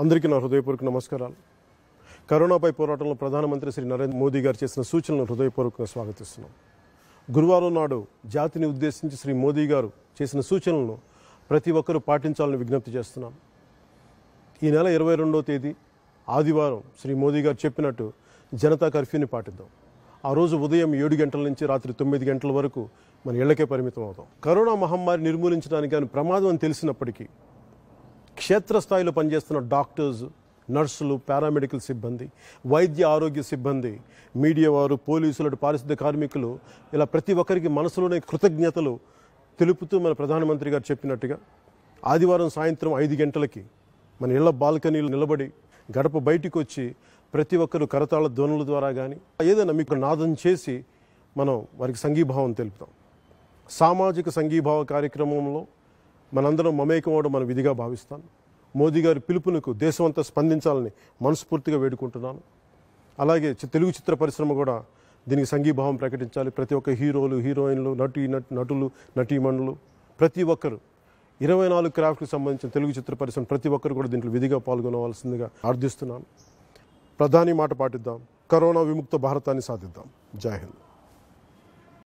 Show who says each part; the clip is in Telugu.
Speaker 1: అందరికీ నా హృదయపూర్వక నమస్కారాలు. కరోనాపై పోరాటంలో ప్రధానమంత్రి శ్రీ నరేంద్ర మోదీ గారు చేసిన సూచనలను హృదయపూర్వకంగా స్వాగతిస్తున్నాం. గురువారం నాడు జాతిని ఉద్దేశించి శ్రీ మోదీ గారు చేసిన సూచనలను ప్రతి ఒక్కరూ పాటించాలని విజ్ఞప్తి చేస్తున్నాం. ఈ నెల ఇరవై రెండవ తేదీ ఆదివారం శ్రీ మోదీ గారు చెప్పినట్టు జనతా కర్ఫ్యూని పాటిద్దాం. ఆ రోజు ఉదయం ఏడు గంటల నుంచి రాత్రి తొమ్మిది గంటల వరకు మన ఇళ్ళకే పరిమితం అవుతాం కరోనా మహమ్మారి నిర్మూలించడానికి కానీ ప్రమాదం అని తెలిసినప్పటికీ క్షేత్రస్థాయిలో పనిచేస్తున్న డాక్టర్స్ నర్సులు పారామెడికల్ సిబ్బంది వైద్య ఆరోగ్య సిబ్బంది మీడియా వారు పోలీసులు అటు పారిశుద్ధ్య కార్మికులు ఇలా ప్రతి ఒక్కరికి మనసులోనే కృతజ్ఞతలు తెలుపుతూ మన ప్రధానమంత్రి గారు చెప్పినట్టుగా ఆదివారం సాయంత్రం ఐదు గంటలకి మన ఇళ్ళ బాల్కనీలు నిలబడి గడప బయటికి వచ్చి ప్రతి ఒక్కరు కరతాళ ధ్వనుల ద్వారా కానీ ఏదైనా మీకు నాదం చేసి మనం వారికి సంఘీభావం తెలుపుతాం. సామాజిక సంఘీభావ కార్యక్రమంలో మనందరం మమేకం అవడం మన విధిగా భావిస్తాను. మోదీ గారి పిలుపునకు దేశమంతా స్పందించాలని మనస్ఫూర్తిగా వేడుకుంటున్నాను. అలాగే చి- తెలుగు చిత్ర పరిశ్రమ కూడా దీనికి సంఘీభావం ప్రకటించాలి. ప్రతి ఒక్క హీరోలు హీరోయిన్లు నటి నటులు నటీమణులు ప్రతి ఒక్కరు ఇరవై నాలుగు క్రాఫ్ట్కి సంబంధించిన తెలుగు చిత్ర పరిశ్రమ ప్రతి ఒక్కరు కూడా దీంట్లో విధిగా పాల్గొనవలసిందిగా ప్రార్థిస్తున్నాను ప్రధాని మాట పాటిద్దాం. కరోనా విముక్త భారతాన్ని సాధిద్దాం. జై హింద్.